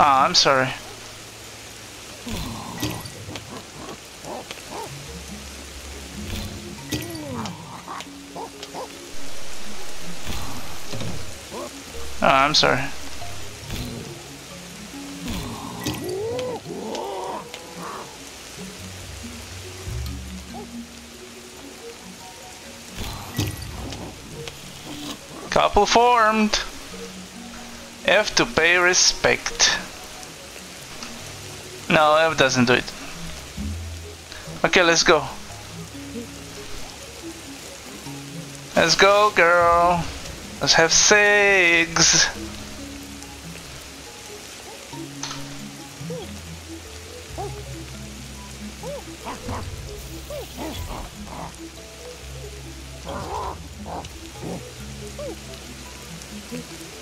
Ah, I'm sorry. Ah, I'm sorry. Couple formed. F to pay respect. No, F doesn't do it. Okay, let's go. Let's go, girl. Let's have sex.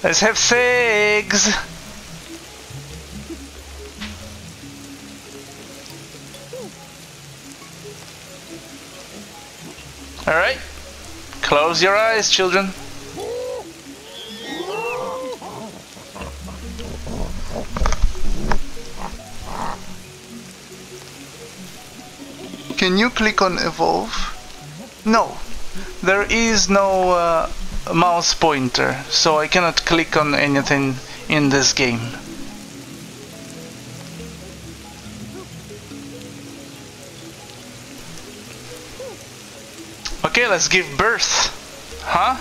Let's have sex. All right. Close your eyes, children. Can you click on evolve? No, there is no uh, mouse pointer, so I cannot click on anything in this game. Okay, let's give birth. Huh?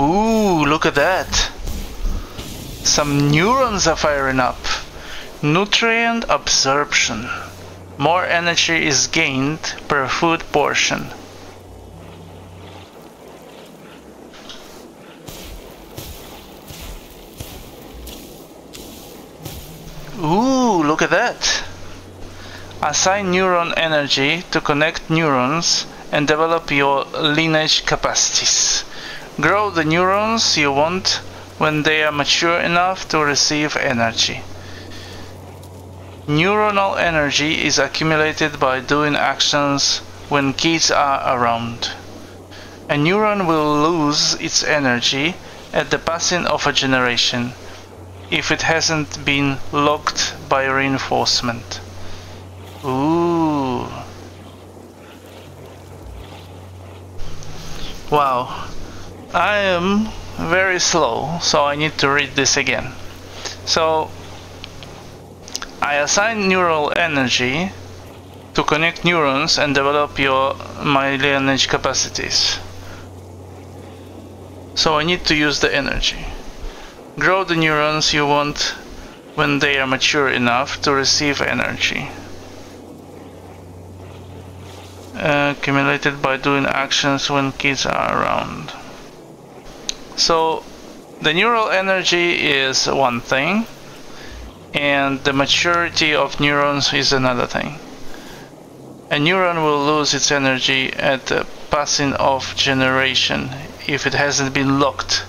Ooh, look at that. Some neurons are firing up. Nutrient absorption. More energy is gained per food portion. Ooh, look at that. Assign neuron energy to connect neurons and develop your lineage capacities. Grow the neurons you want when they are mature enough to receive energy. Neuronal energy is accumulated by doing actions when kids are around. A neuron will lose its energy at the passing of a generation if it hasn't been locked by reinforcement. Ooh. Wow. I am very slow, so I need to read this again. So, I assign neural energy to connect neurons and develop your my lineage capacities. So I need to use the energy. Grow the neurons you want when they are mature enough to receive energy. Accumulated by doing actions when kids are around. So the neural energy is one thing and the maturity of neurons is another thing. A neuron will lose its energy at the passing of generation if it hasn't been locked.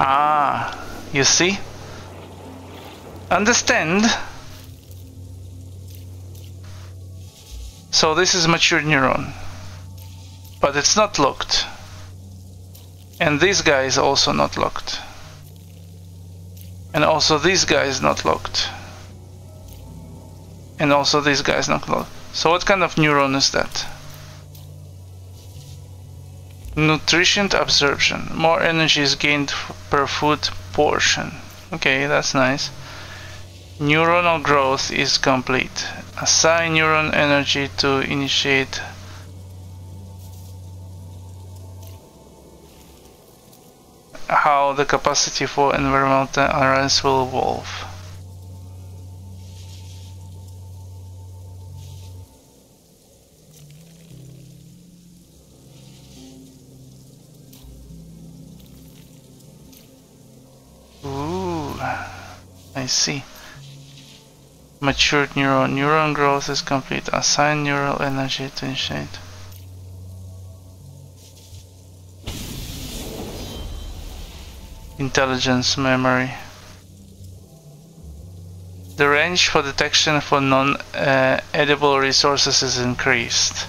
Ah, you see? Understand? So this is mature neuron, but it's not locked. And this guy is also not locked. And also this guy is not locked. And also this guy is not locked. So what kind of neuron is that? Nutrition absorption. More energy is gained per food portion. Okay, that's nice. Neuronal growth is complete. Assign neuron energy to initiate how the capacity for environmental awareness will evolve. See. Matured neuron. Neuron growth is complete. Assign neural energy to initiate. Intelligence memory. The range for detection for non-edible uh, resources is increased.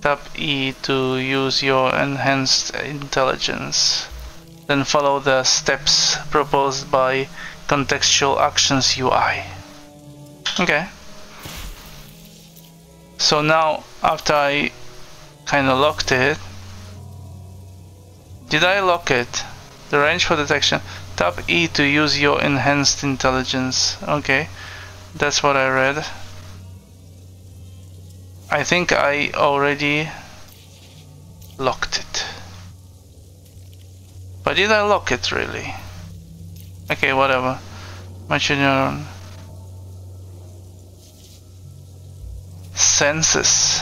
Tap E to use your enhanced intelligence. Then follow the steps proposed by Contextual Actions UI. Okay. So now, after I kind of locked it, did I lock it? The range for detection. Tap E to use your enhanced intelligence. Okay, that's what I read. I think I already locked it. But did I lock it really? Okay, whatever. Machine neuron. Senses.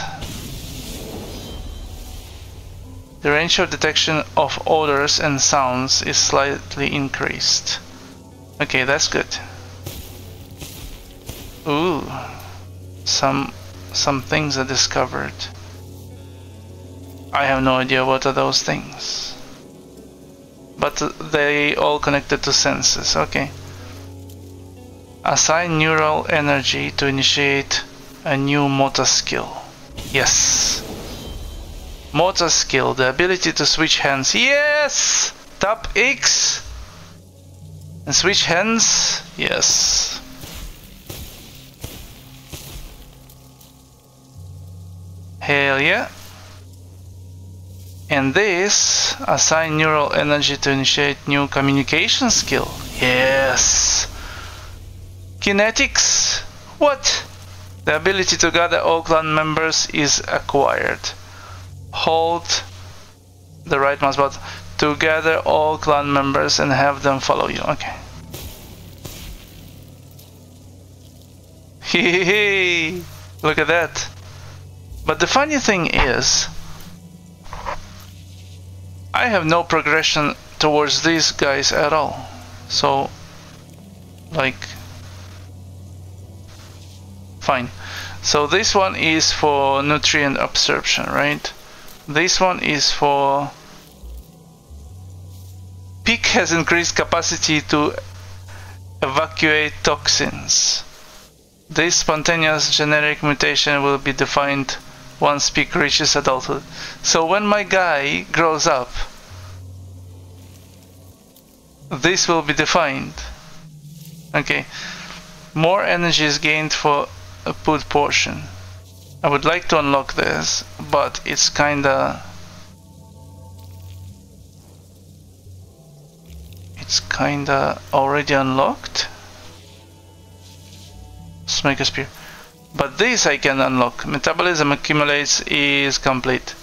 The range of detection of odors and sounds is slightly increased. Okay, that's good. Ooh, some some things are discovered. I have no idea what are those things. But they all connected to senses, okay. Assign neural energy to initiate a new motor skill. Yes. Motor skill, the ability to switch hands. Yes! Tap X and switch hands. Yes. Hell yeah. And this, assign neural energy to initiate new communication skill. Yes. Kinesics. What? The ability to gather all clan members is acquired hold the right mouse button to gather all clan members and have them follow you. Okay. Hee Look at that. But the funny thing is, I have no progression towards these guys at all. So, like, fine. So this one is for nutrient absorption, right? This one is for Peak has increased capacity to evacuate toxins. This spontaneous genetic mutation will be defined once Peak reaches adulthood. So when my guy grows up, this will be defined. Okay. More energy is gained for a put portion. I would like to unlock this, but it's kinda... It's kinda already unlocked. Snake Spear. But this I can unlock. Metabolism accumulates is complete.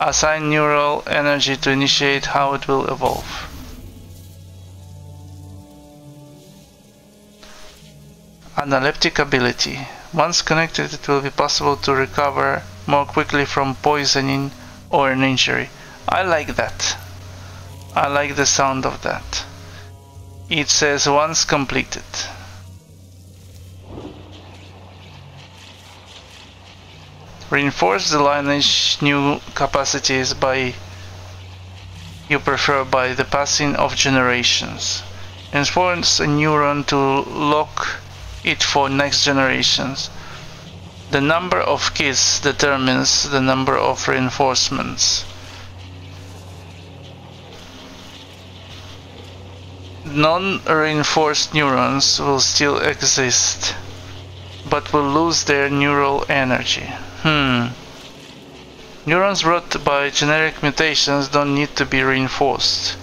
Assign neural energy to initiate how it will evolve. Analeptic ability. Once connected, it will be possible to recover more quickly from poisoning or an injury. I like that. I like the sound of that. It says once completed. Reinforce the lineage new capacities by you prefer by the passing of generations. Enforce a neuron to lock it for next generations. The number of kids determines the number of reinforcements. Non-reinforced neurons will still exist, but will lose their neural energy. Hmm. Neurons brought by generic mutations don't need to be reinforced.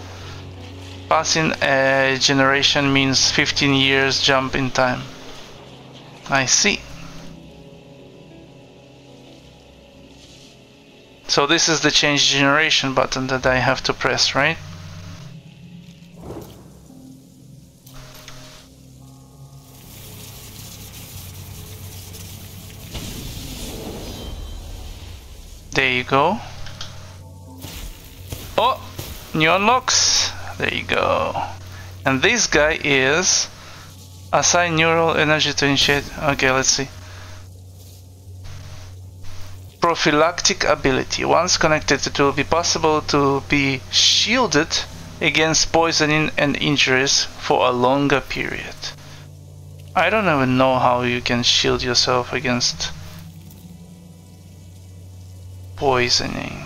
Passing a generation means 15 years jump in time. I see. So this is the change generation button that I have to press, right? There you go. Oh, new unlocks. There you go. And this guy is Assign neural energy to initiate. Okay, let's see. Prophylactic ability. Once connected, it will be possible to be shielded against poisoning and injuries for a longer period. I don't even know how you can shield yourself against poisoning.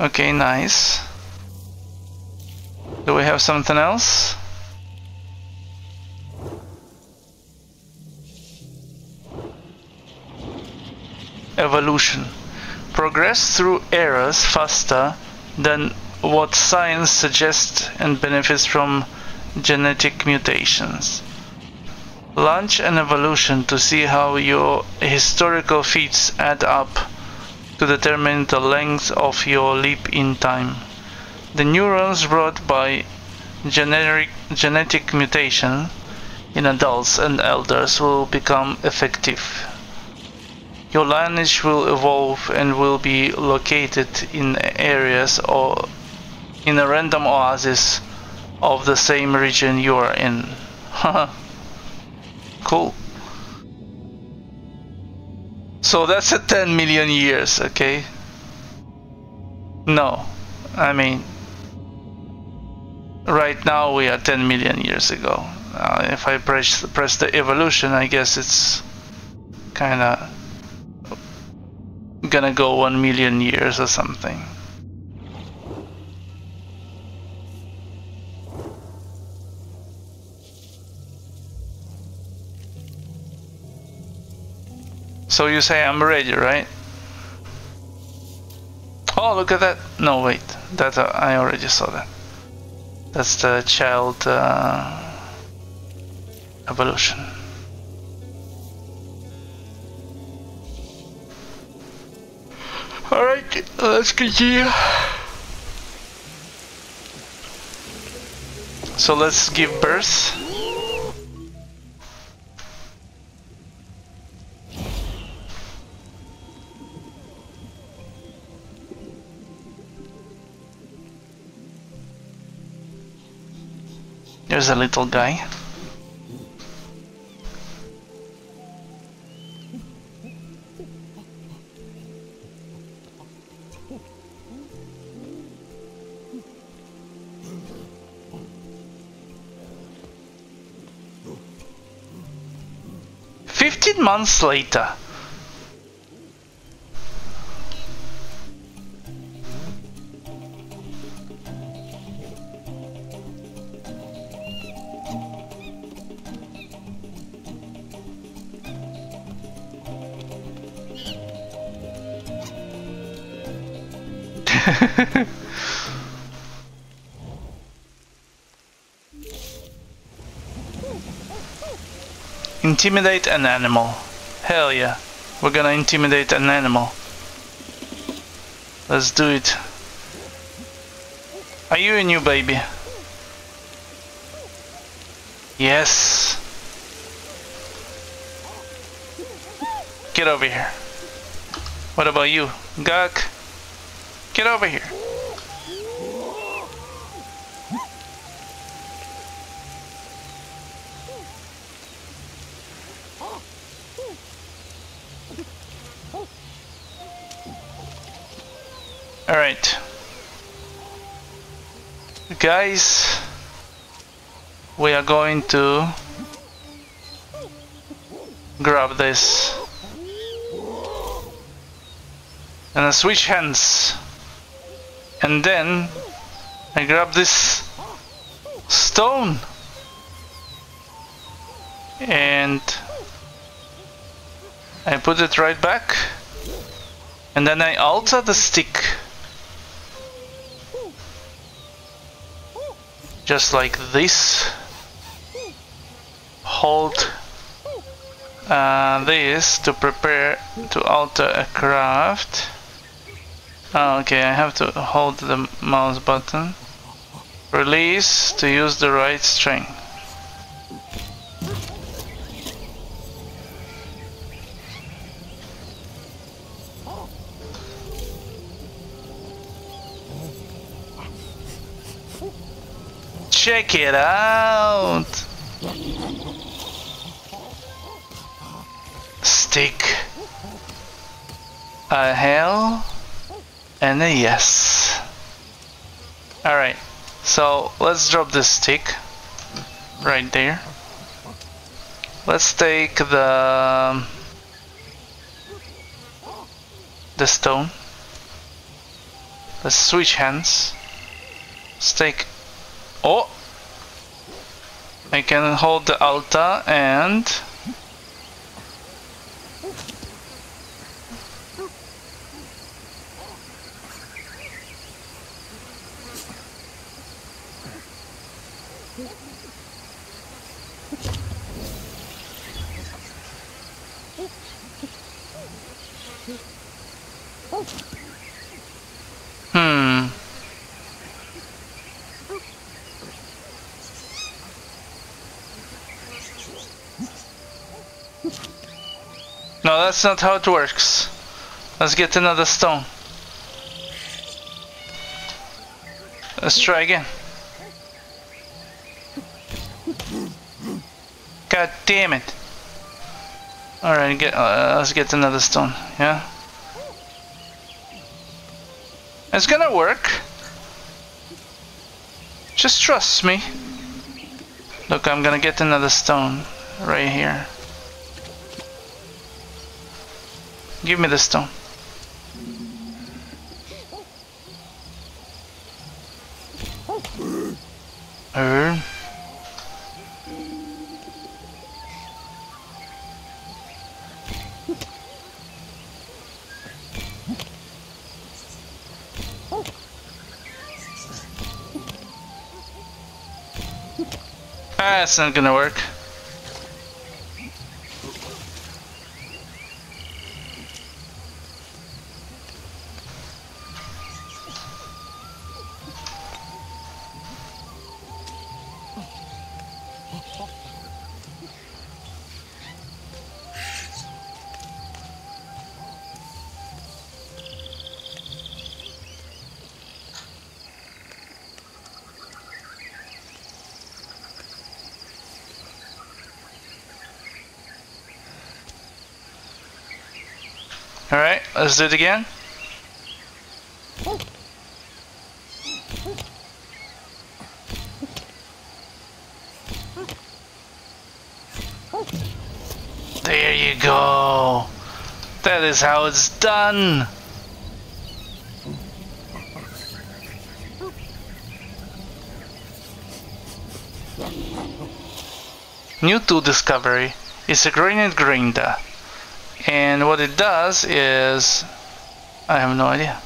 Okay, nice. Do we have something else? Evolution. Progress through errors faster than what science suggests and benefits from genetic mutations. Launch an evolution to see how your historical feats add up to determine the length of your leap in time. The neurons brought by generic, genetic mutation in adults and elders will become effective. Your lineage will evolve and will be located in areas or in a random oasis of the same region you are in. cool. So that's a 10 million years, okay? No, I mean, right now we are 10 million years ago. Uh, if I press, press the evolution, I guess it's kind of gonna go 1 million years or something. So you say I'm ready, right? Oh, look at that. No, wait. That uh, I already saw that. That's the child uh, evolution. Let's continue. So let's give birth. There's a little guy. Fifteen months later. Intimidate an animal. Hell yeah. We're gonna intimidate an animal. Let's do it. Are you a new baby? Yes. Get over here. What about you? Guk? Get over here. Alright. Guys, we are going to grab this and switch hands. And then I grab this stone. And I put it right back. And then I alter the stick just like this hold uh, this to prepare to alter a craft Oh, okay, I have to hold the mouse button. Release to use the right string. Check it out! Stick. A hell? And a yes. Alright, so let's drop the stick right there. Let's take the the stone. Let's switch hands. Let's take oh I can hold the alter and that's not how it works. Let's get another stone. Let's try again. God damn it. Alright, get, uh, let's get another stone, yeah? It's gonna work. Just trust me. Look, I'm gonna get another stone right here. Give me the stone. Er. That's not gonna work. Let's do it again. There you go. That is how it's done. New tool discovery is a granite grinder and what it does is I have no idea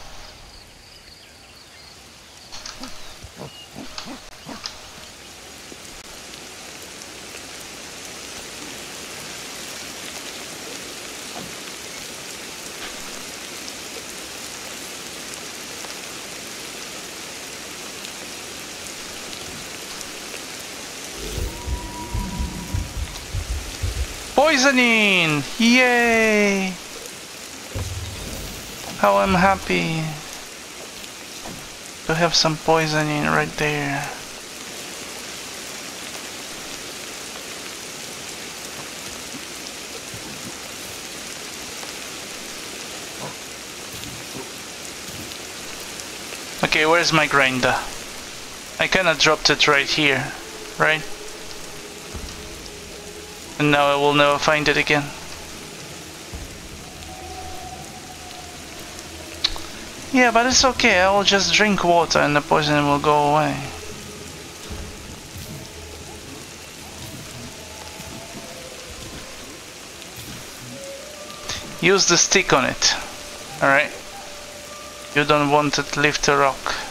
Poisoning! Yay! How I'm happy to have some poisoning right there. Okay, where's my grinder? I kinda dropped it right here, right? And now I will never find it again. Yeah, but it's okay, I will just drink water and the poison will go away. Use the stick on it, alright? You don't want it to lift a rock.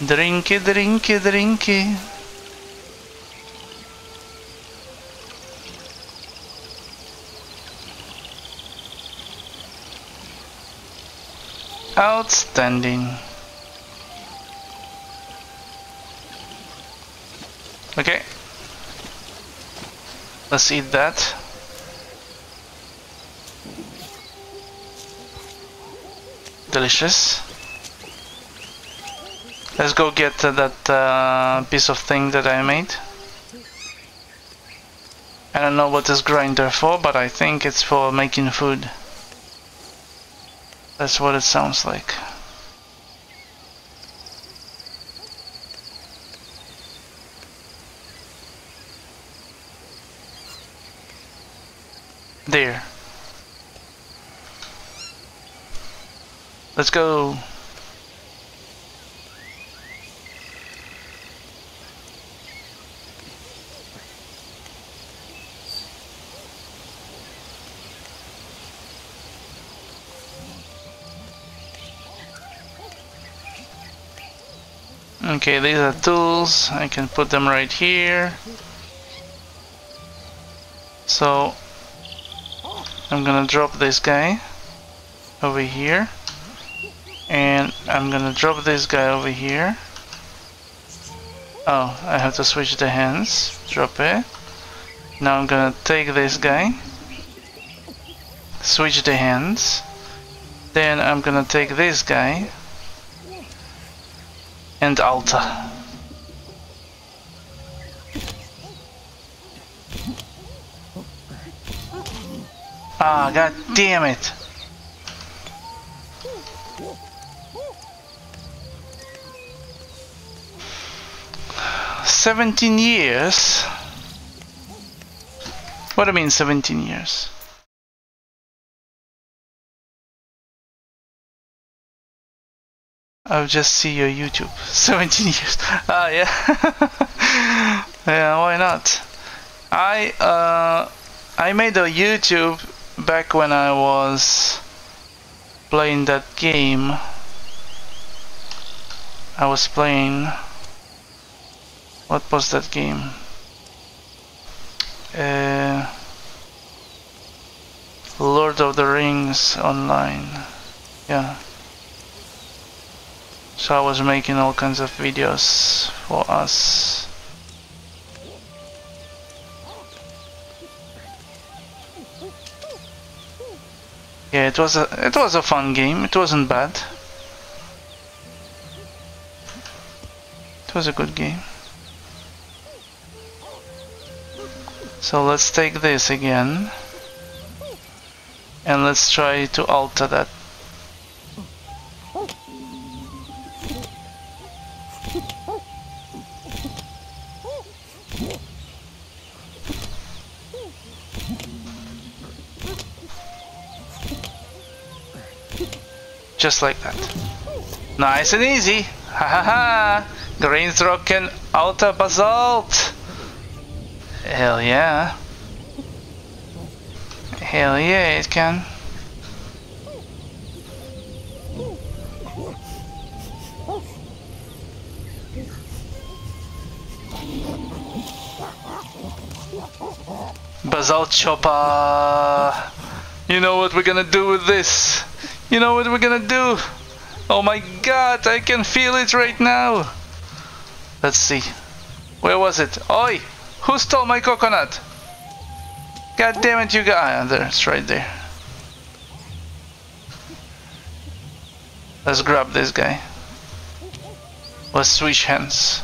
Drinky, drinky, drinky. Outstanding. Okay. Let's eat that. Delicious. Let's go get uh, that uh, piece of thing that I made. I don't know what this grinder for, but I think it's for making food. That's what it sounds like. There. Let's go. Okay, these are tools. I can put them right here. So I'm gonna drop this guy over here. And I'm gonna drop this guy over here. Oh, I have to switch the hands. Drop it. Now I'm gonna take this guy. Switch the hands. Then I'm gonna take this guy and alter. Ah, god damn it! Seventeen years? What do you mean seventeen years? I'll just see your YouTube. 17 years. Ah, yeah. yeah, why not? I uh, I made a YouTube back when I was playing that game. I was playing. What was that game? Uh, Lord of the Rings Online. Yeah. So I was making all kinds of videos for us. Yeah, it was a it was a fun game. It wasn't bad. It was a good game. So let's take this again. And let's try to alter that Just like that. Nice and easy. Ha ha ha. Grains rock can alter basalt. Hell yeah. Hell yeah, it can. Basalt chopper. You know what we're gonna do with this? You know what we're gonna do? Oh my god, I can feel it right now. Let's see. Where was it? Oi! Who stole my coconut? God damn it, you guys. Ah, there, it's right there. Let's grab this guy. Let's switch hands.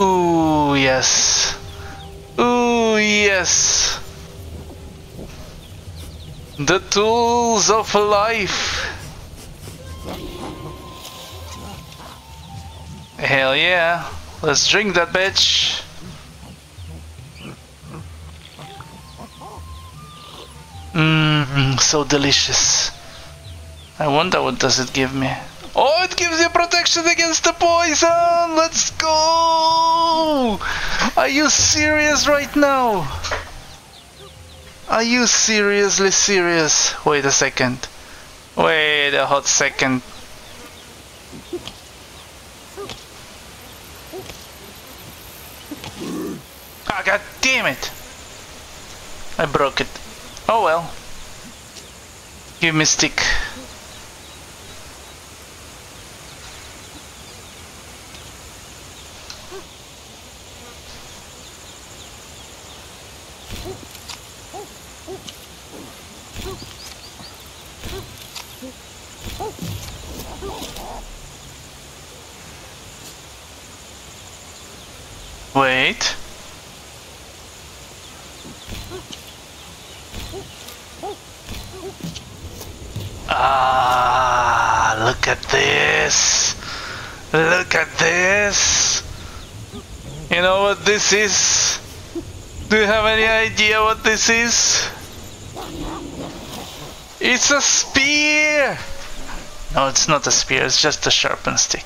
Ooh, yes. Ooh, yes. The tools of life. Hell yeah. Let's drink that bitch. Mmm, so delicious. I wonder what does it give me. Oh, it gives you protection against the poison! Let's go! Are you serious right now? Are you seriously serious? Wait a second. Wait a hot second. Ah, god damn it! I broke it. Oh well. Give me stick. Wait. Ah, look at this. Look at this. You know what this is? Do you have any idea what this is? It's a spear! No, it's not a spear, it's just a sharpened stick.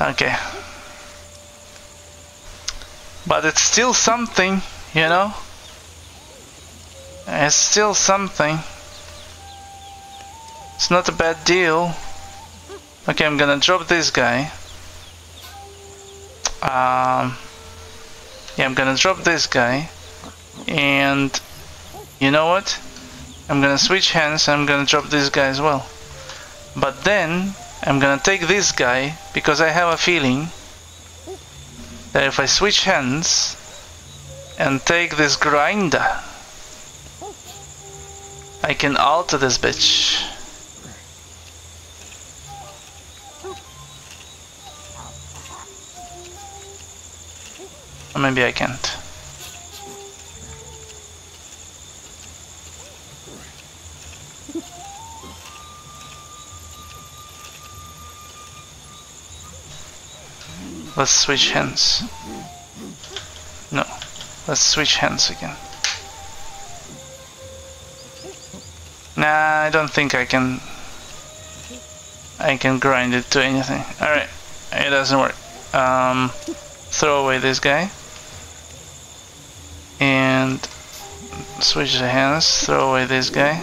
Okay. But it's still something, you know? It's still something. It's not a bad deal. Okay, I'm gonna drop this guy. Um, yeah, I'm gonna drop this guy. And you know what? I'm gonna switch hands and I'm gonna drop this guy as well. But then I'm gonna take this guy because I have a feeling that if I switch hands and take this grinder I can alter this bitch. Maybe I can't. Let's switch hands. No, let's switch hands again. Nah, I don't think I can I can grind it to anything. Alright, it doesn't work. Um, throw away this guy. And switch the hands, throw away this guy.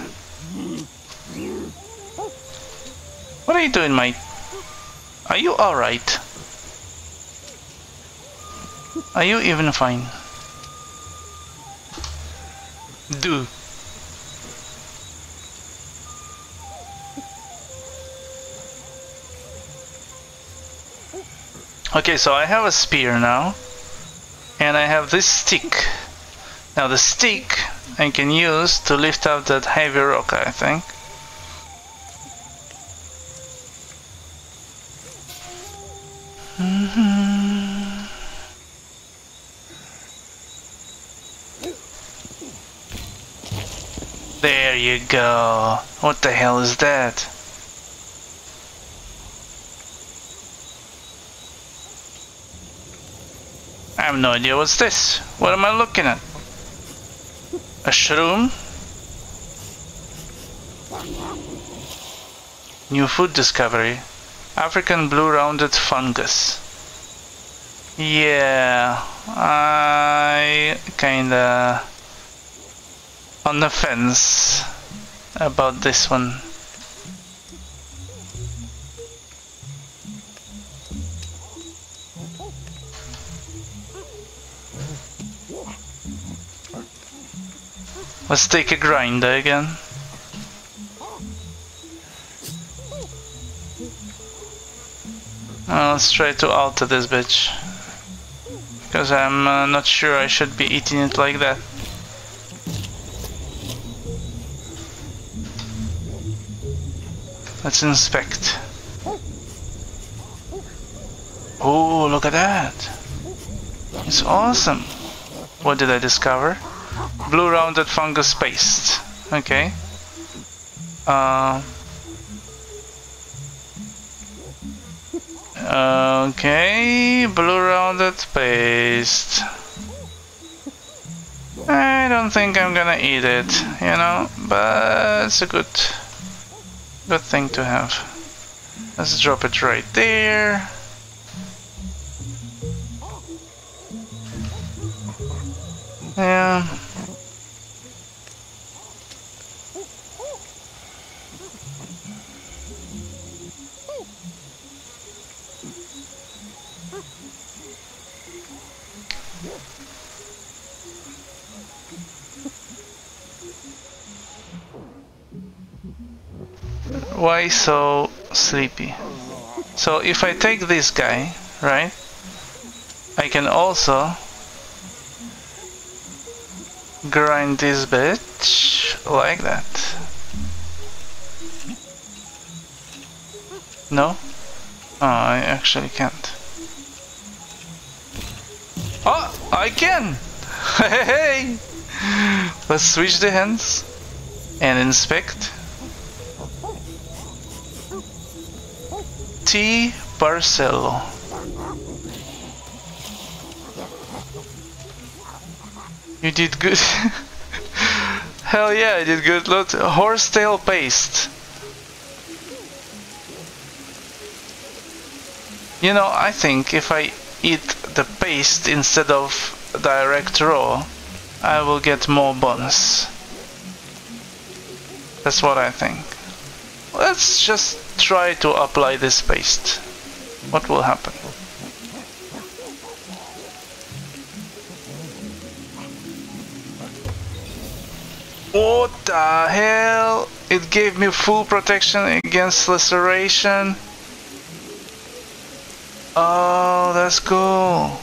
What are you doing, mate? Are you alright? Are you even fine? Do. Okay, so I have a spear now. And I have this stick. Now the stick I can use to lift up that heavy rock, I think. You go. What the hell is that? I have no idea what's this. What am I looking at? A shroom? New food discovery. African blue rounded fungus. Yeah, I kinda on the fence about this one. Let's take a grinder again. Uh, let's try to alter this bitch. Because I'm uh, not sure I should be eating it like that. Let's inspect. Oh, look at that! It's awesome! What did I discover? Blue rounded fungus paste. Okay. Uh, okay, blue rounded paste. I don't think I'm gonna eat it, you know, but it's a good, good thing to have. Let's drop it right there. Yeah. Why so sleepy? So if I take this guy, right, I can also grind this bitch like that. No? Oh, I actually can't. Oh, I can! Hey! Let's switch the hands and inspect. T. You did good. Hell yeah, I did good. Look, horsetail paste. You know, I think if I eat the paste instead of direct raw, I will get more bonus. That's what I think. Let's just try to apply this paste. What will happen? What the hell? It gave me full protection against laceration. Oh, that's cool.